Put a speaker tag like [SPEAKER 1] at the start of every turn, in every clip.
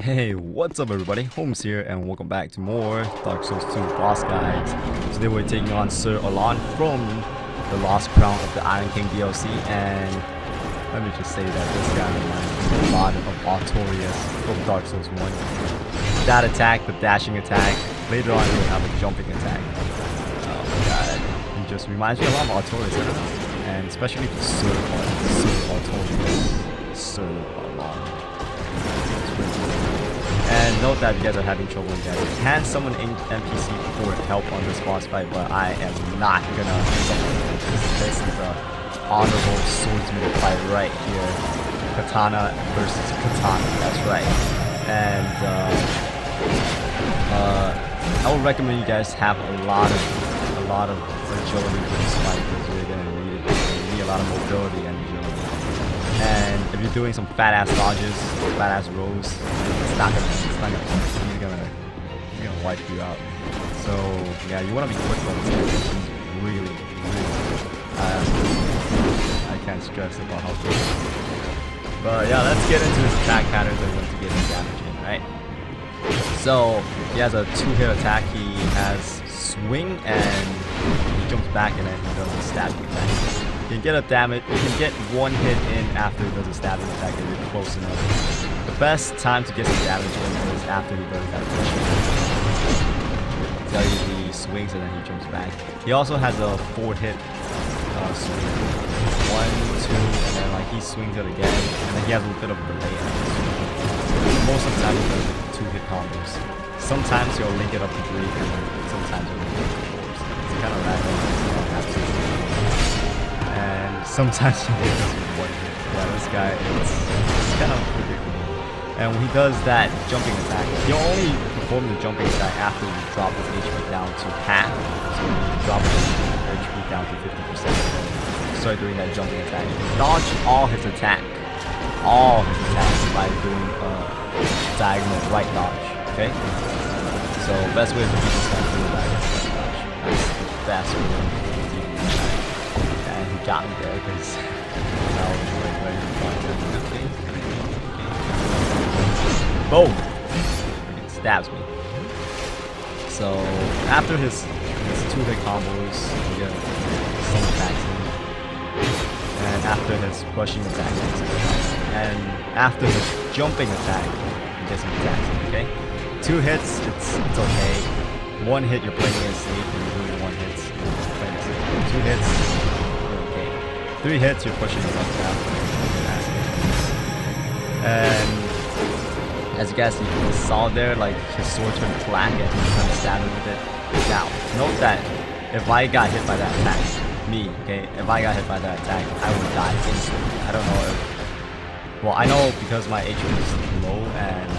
[SPEAKER 1] Hey, what's up everybody? Holmes here and welcome back to more Dark Souls 2 boss guides. Today we're taking on Sir Alonne from the Lost Crown of the Iron King DLC and let me just say that this guy reminds me a lot of Artorias from Dark Souls 1. That attack, the dashing attack, later on he'll have a jumping attack. Oh my god, he just reminds me a lot of Artorias. And especially Sir, Sir that you guys are having trouble with that, can summon an NPC for help on this boss fight, but I am not gonna this. This is a honorable swordsman fight right here. Katana versus Katana, that's right. And uh, uh, I would recommend you guys have a lot of a lot of agility for this fight because you're gonna need it. You need a lot of mobility and agility. And if you're doing some fat ass dodges, fat ass rolls, it's not gonna, not gonna, gonna, he's gonna wipe you out. So yeah, you want to be quick on this. Really, really. Um, I can't stress about how good. But yeah, let's get into his attack patterns and when to get his damage in, right? So he has a two-hit attack. He has swing and he jumps back and then he does a stab attack. You can get a damage, you can get one hit in after he does a stabbing attack if you're close enough. The best time to get some damage in is after he does that Tell you he swings and then he jumps back. He also has a four hit uh, swing. One, two, and then like he swings it again, and then he has a little bit of a delay. Most of the time he does two hit combos. Sometimes he'll link it up to three, and sometimes he'll link it up to four. So it's kind of random and sometimes he does one hit. Yeah, this guy is kind of predictable. And when he does that jumping attack, he'll only perform the jumping attack after you drop his HP down to half. So when you drop his HP down to 50%, start doing that jumping attack. Dodge all his attack. All his attacks by doing a diagonal right dodge. Okay? So best way to beat this guy is diagonal right dodge. That's the best way got me there because I was ready to Boom! It stabs me. So after his, his two hit combos, you get some attacks in. And after his rushing attack, and after his jumping attack, you get some attacks in, okay? Two hits, it's it's okay. One hit you're playing it safe and you're doing one hit. Two hits, you're okay. Three hits, you're pushing it up now. And as you guys saw there, like his sword turned black and he's kind of stabbing with it. Now, note that if I got hit by that attack, me, okay, if I got hit by that attack, I would die instantly. I don't know if, well, I know because my HP is low and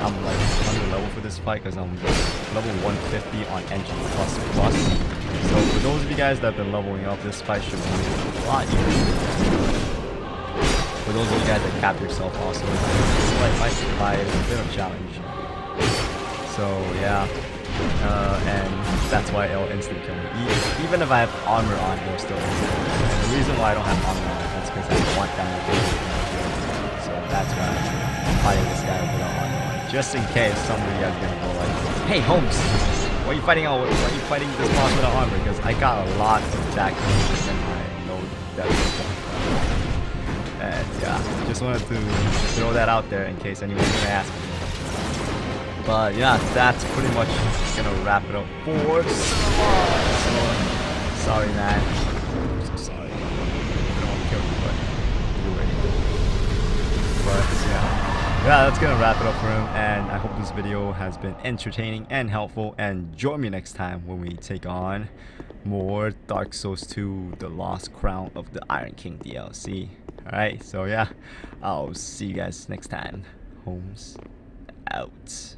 [SPEAKER 1] I'm like under level for this fight because I'm level 150 on NG plus plus. So for those of you guys that have been leveling up, this fight should be a lot easier. For those of you guys that cap yourself also, this fight might a bit of challenge. So yeah, uh, and that's why it'll instant kill me. Even if I have armor on, it'll still instant the reason why I don't have armor on is because I want mobility. So that's why I'm fighting this guy without armor on. Just in case somebody is gonna go like, Hey Holmes, why are you fighting out? Why are you fighting this boss without armor? Because I got a lot of attack and I know that's And yeah, just wanted to throw that out there in case anyone's gonna ask me. But yeah, that's pretty much gonna wrap it up for Sorry, man. Sorry. Normally, but yeah, yeah, that's gonna wrap it up for him and I hope this video has been entertaining and helpful and join me next time when we take on more Dark Souls 2 The Lost Crown of the Iron King DLC. Alright, so yeah, I'll see you guys next time. Holmes out.